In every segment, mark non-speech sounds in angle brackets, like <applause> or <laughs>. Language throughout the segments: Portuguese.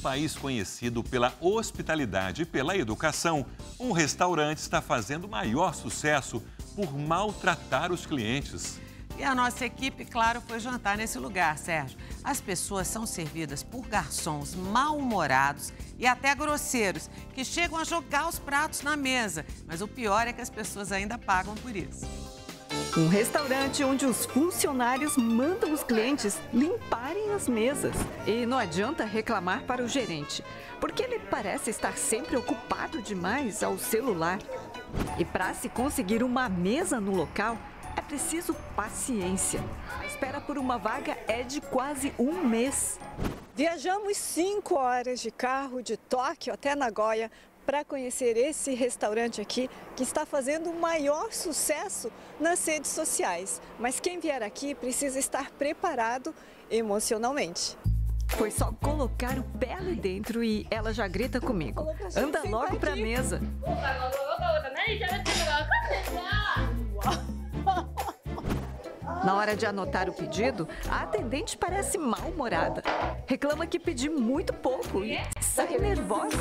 país conhecido pela hospitalidade e pela educação, um restaurante está fazendo maior sucesso por maltratar os clientes. E a nossa equipe, claro, foi jantar nesse lugar, Sérgio. As pessoas são servidas por garçons mal-humorados e até grosseiros, que chegam a jogar os pratos na mesa. Mas o pior é que as pessoas ainda pagam por isso. Um restaurante onde os funcionários mandam os clientes limparem as mesas. E não adianta reclamar para o gerente, porque ele parece estar sempre ocupado demais ao celular. E para se conseguir uma mesa no local, é preciso paciência. A espera por uma vaga é de quase um mês. Viajamos cinco horas de carro de Tóquio até Nagoya para conhecer esse restaurante aqui que está fazendo o maior sucesso nas redes sociais. Mas quem vier aqui precisa estar preparado emocionalmente. Foi só colocar o pé ali dentro e ela já grita comigo. Anda logo para a mesa. <laughs> Na hora de anotar o pedido, a atendente parece mal-humorada. Reclama que pedi muito pouco e sai nervosa.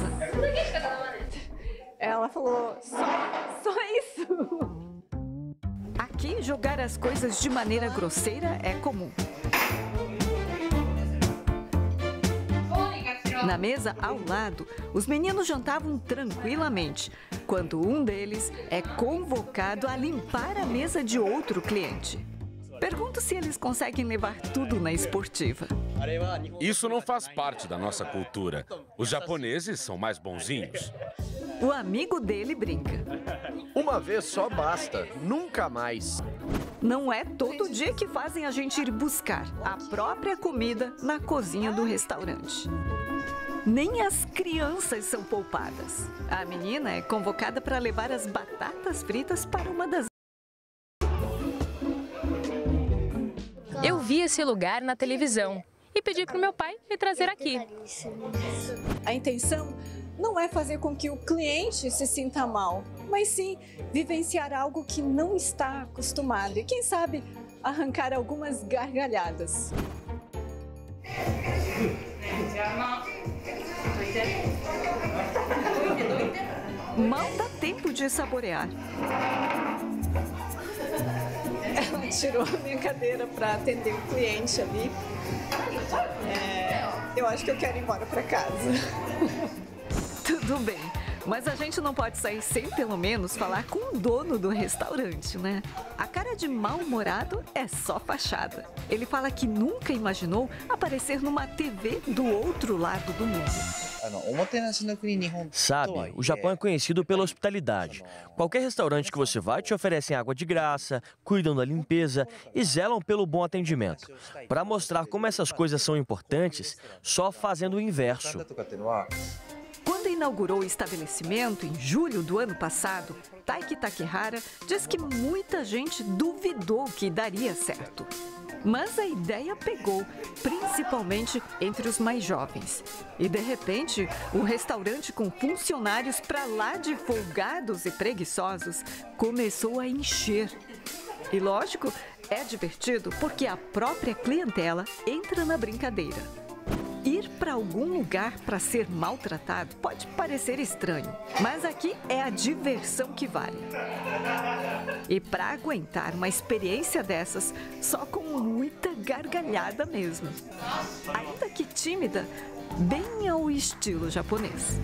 Ela falou, só, <laughs> só isso. Aqui, jogar as coisas de maneira grosseira é comum. Na mesa ao lado, os meninos jantavam tranquilamente, quando um deles é convocado a limpar a mesa de outro cliente. Pergunto se eles conseguem levar tudo na esportiva. Isso não faz parte da nossa cultura. Os japoneses são mais bonzinhos. O amigo dele brinca. Uma vez só basta, nunca mais. Não é todo dia que fazem a gente ir buscar a própria comida na cozinha do restaurante. Nem as crianças são poupadas. A menina é convocada para levar as batatas fritas para uma das Eu vi esse lugar na televisão e pedi para o meu pai me trazer aqui. A intenção não é fazer com que o cliente se sinta mal, mas sim vivenciar algo que não está acostumado e, quem sabe, arrancar algumas gargalhadas. Mal dá tempo de saborear. Ela tirou a minha cadeira para atender o cliente ali. É, eu acho que eu quero ir embora para casa. Tudo bem. Mas a gente não pode sair sem pelo menos falar com o dono do restaurante, né? A cara de mal-humorado é só fachada. Ele fala que nunca imaginou aparecer numa TV do outro lado do mundo. Sabe, o Japão é conhecido pela hospitalidade. Qualquer restaurante que você vai te oferecem água de graça, cuidam da limpeza e zelam pelo bom atendimento. Para mostrar como essas coisas são importantes, só fazendo o inverso. Inaugurou o estabelecimento em julho do ano passado, Taiki Takehara diz que muita gente duvidou que daria certo. Mas a ideia pegou, principalmente entre os mais jovens. E de repente, o restaurante com funcionários para lá de folgados e preguiçosos começou a encher. E lógico, é divertido porque a própria clientela entra na brincadeira. Ir para algum lugar para ser maltratado pode parecer estranho, mas aqui é a diversão que vale. E para aguentar uma experiência dessas, só com muita gargalhada mesmo. Ainda que tímida, bem ao estilo japonês.